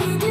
Every day.